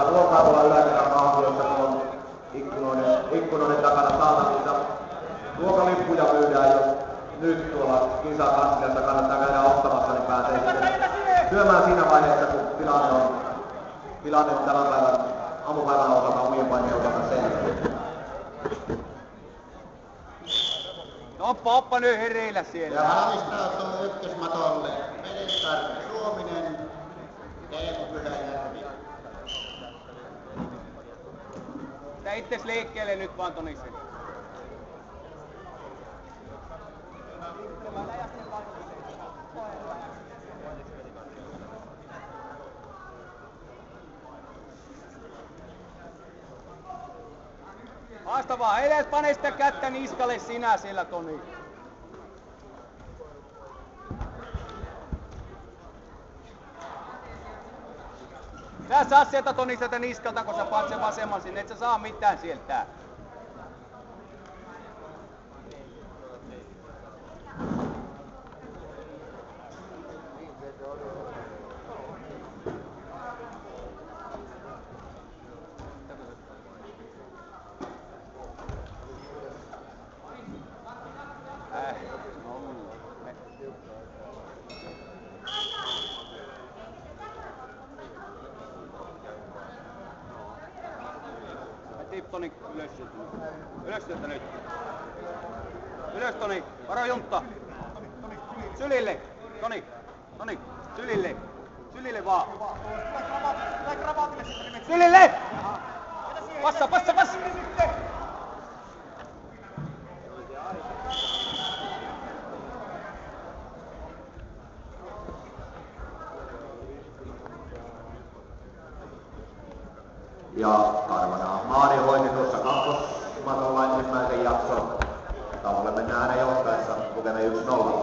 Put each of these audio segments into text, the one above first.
Ruoka-alueen yläkerran kahviossa, kun on ikkunoiden, ikkunoiden takana saatavissa. Ruokalippuja myydään jo nyt tuolla Kinsaa kansliassa. Kannattaa käydä ottamassa, niin pääsee sitten syömään siinä vaiheessa, kun tilanne on tilanne tämän päivän aamupäivän osalta omien paineen osalta selvä. Oppa, oppa nyt hereillä siellä. Ja valmistautuu ykkösmatolle. Menestarve Suominen, Teemu Pyhäjärvi. Tää itses liikkeelle nyt vaan Tonisen. Haastavaa, edes pane sitä kättä niskalle sinä siellä Toni. Sä saa sieltä Toni sieltä niskalta, kun sä paat sen vasemman sinne, et sä saa mitään sieltä. Äh, no, me- Tip Toni ylös sieltä nyt. Ylös sieltä nyt. Ylös Toni, varo juntta. Sylille, Toni, Toni, sylille. Sylille vaan. Sylille! Passa, passa, passa! Ja Karvana Maari hoiti tuossa kakkosmatolla ensimmäisen jakson. Tavalle mennään hänen johtaessa lukemeen 1-0.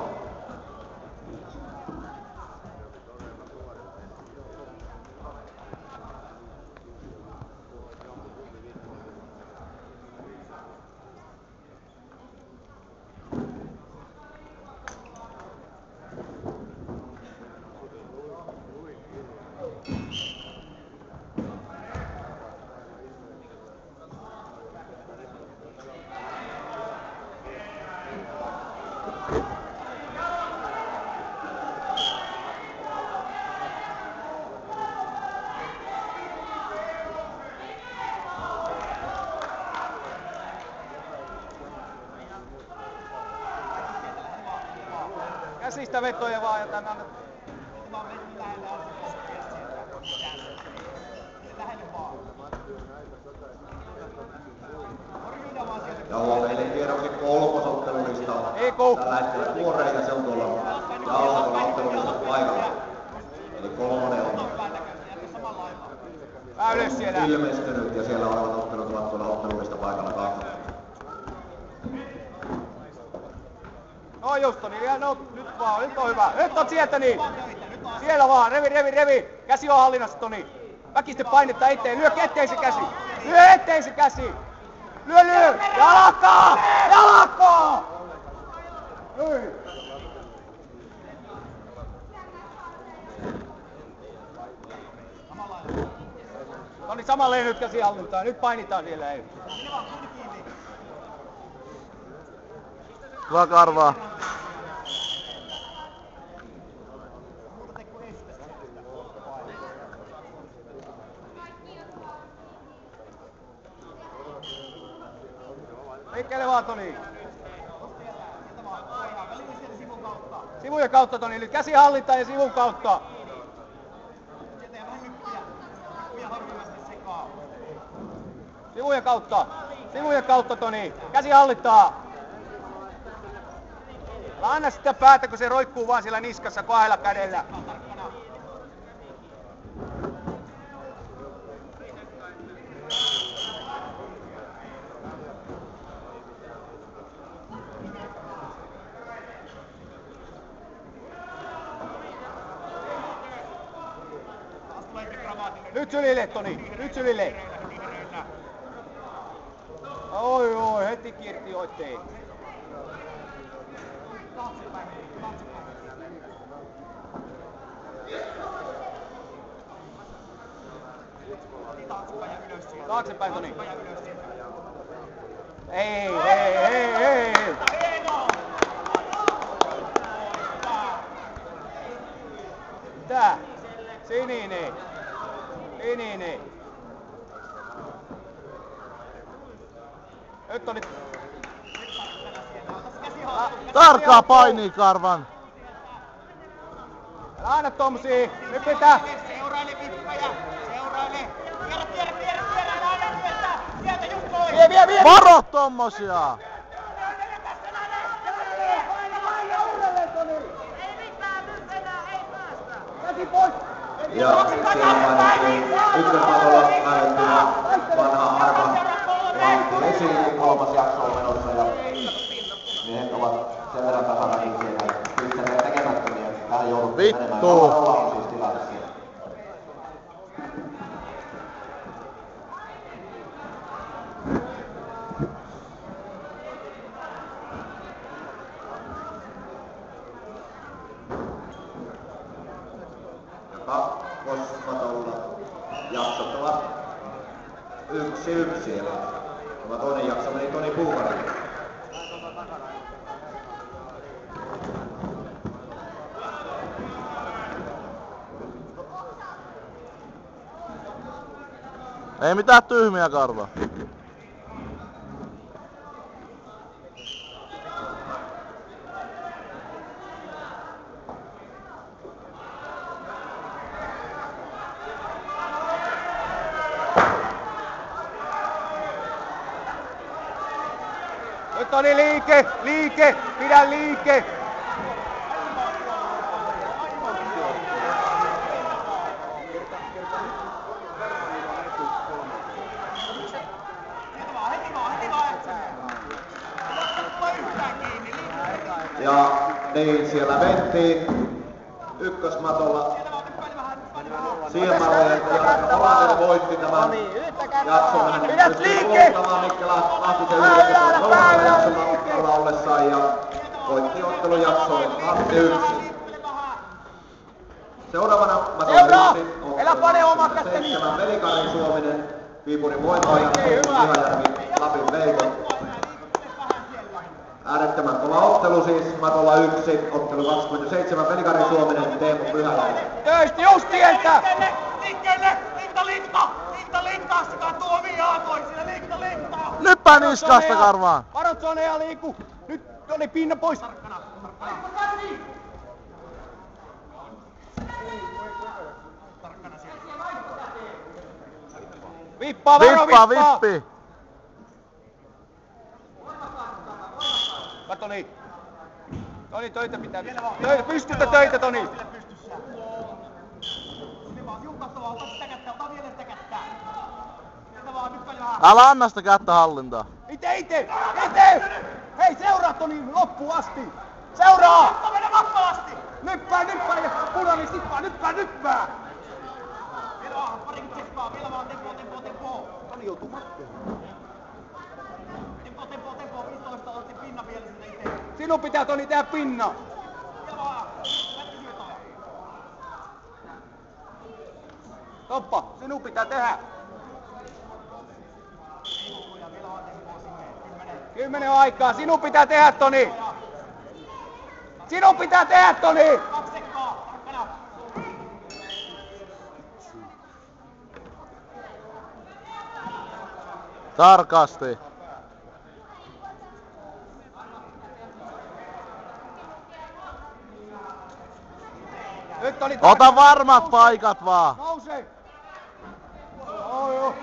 Käsistä vetoja vaan ja tänne annet. Ja huomeille tiedoksi kolmosottelulista. Ei kou- Tällä hetkellä tuoreita se on tuolla jalkapallon ottelulista paikalla. Eli kolmonen on Vähän ylös siellä. ilmestynyt ja siellä olevat ottelut ovat tuolla ottelulista paikalla kanssa. No just Toni, ja no vaan, nyt on hyvä. Nyt on sieltä niin. Siellä vaan, revi, revi, revi. Käsi on hallinnassa Toni. Väkisten painetta eteen, lyö eteen se käsi. Lyö eteen se käsi. Lyö, lyö. Jalkaa! Jalkaa! Hyi. Toni samalleen nyt käsi hallintaan. Nyt painitaan siellä. Ei. Hyvä karvaa. Liikkeelle vaan Toni. Sivujen kautta Toni, nyt käsi hallintaan ja sivun kautta. Sivujen kautta. Sivujen kautta Toni. Käsi hallittaa. Anna sitä päätä, kun se roikkuu vaan siellä niskassa kahdella kädellä. Nyt sylille, Toni. Nyt sylille. Oi, oi, heti kierti oikein. Taaksepäin Toni. Ei, ei. Tää. Sininen. Sininen. Nyt oli... Tarkkaa painii karvan. Älä Aina tommosia. Nyt pitää... Seuraile vippaja, seuraile. Kierrä, kierrä, kierrä, kierrä, älä aina kiertää. Sieltä Jukko. Vie, vie, vie! Varo tommosia! Ja siellä mainittiin ykkösmatolla mainittiin vanha arva Lantti esiin, kolmas jakso on menossa ja miehet ovat sen verran tasanakin siellä pistäneet tekemättömiä. Tähän Vittu. menemään. Nolla on siis tilanne siellä. Ja kakkosmatolla jaksot ovat yksi yksi eli Ei mitään tyhmiä karva. Nyt oli liike, liike, pidä liike. Heti vaan, heti vaan, heti vaan. Ota yhtään kiinni. Ja niin siellä mentiin ykkösmatolla Siemalojen ja Olanen voitti tämän jakson. Hän pystyi Mikki Lah- Lahtisen yhdessä kolmannella jaksolla ollessaan ja voitti ottelun jaksoon 2-1. Seuraavana Mato Seuraa! yksi, niin. seitsemän Velikarin Suominen, Viipurin Oikein hyvä. Pyhäjärvi, Lapin Veikot. Äärettömän kova ottelu siis Matolla yksi, ottelu 27 Velikarin Suominen, Teemu Pyhäjärvi. Töistä just sieltä! Liikkeelle, liikkeelle. Liikta, liikta. Liikta, liikta. Astakaa tuomiaan pois. Siinä liikta, liikta. Nyppää niskasta karvaan. Varot ja liiku! Nyt oli pinna pois! Vippaa, varo, Vippaa, vippaa! vippi. Kato niin. Toni, töitä pitää. Töitä, pystytä töitä, Toni. Sinne vaan Jukka tuo. Ota sitä kättä. Ota vielä sitä kättä. Sieltä vaan nyt paljon vähän. Älä anna sitä kättä hallintaa. Ite, ite, ite! Hei, seuraa Toni loppuun asti! Seuraa! Ota mene vapaasti. Nyppää, nyppää ja punainen sippaa, nyppää, nyppää! Vielä vaan. Parikymmentä sekuntia. Vielä vaan. Tempo, tempo, tempo. Toni joutuu matteen. Tempo, tempo, tempo. 15 otti pinnan vielä sinne itse. Sinun pitää Toni tehdä pinna. Toppa, sinun pitää tehdä. Kymmenen aikaa, sinun pitää tehdä Toni. Sinun pitää tehdä Toni. Tarkasti. Nyt oli Ota varmat paikat vaan. Nouse! Joo.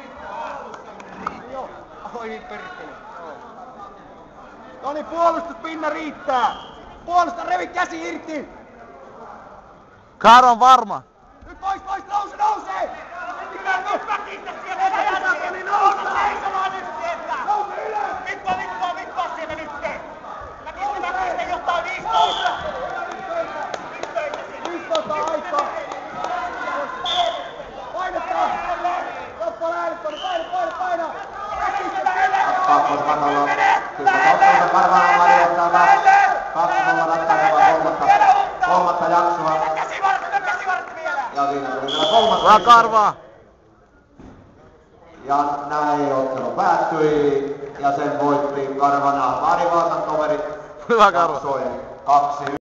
Joo. Oi niin perkele. Toni puolustuspinna riittää. Puolusta revi käsi irti. Karvan varma. Nyt pois, pois, nouse, nouse! Nyt saakeli nousta. Seisomaan nyt sieltä. Nouse ylös! Vippaa, vippaa, vippaa sieltä nyt. Väkistä, väkistä, jotain 15. 15 aikaa. Painettaa! Loppu lähdet, Toni, paina, paina, paina! Väkistä, Kakkosmatolla parhaana valioittava 2-0 ratkaiseva kolmatta, kolmatta jaksoa. Ja siinä tuli vielä kolmas. Vaan karvaa. Ja näin ottelu päättyi ja sen voitti Karvana Vaarivaasan toverit. Hyvä Karva. Kaksi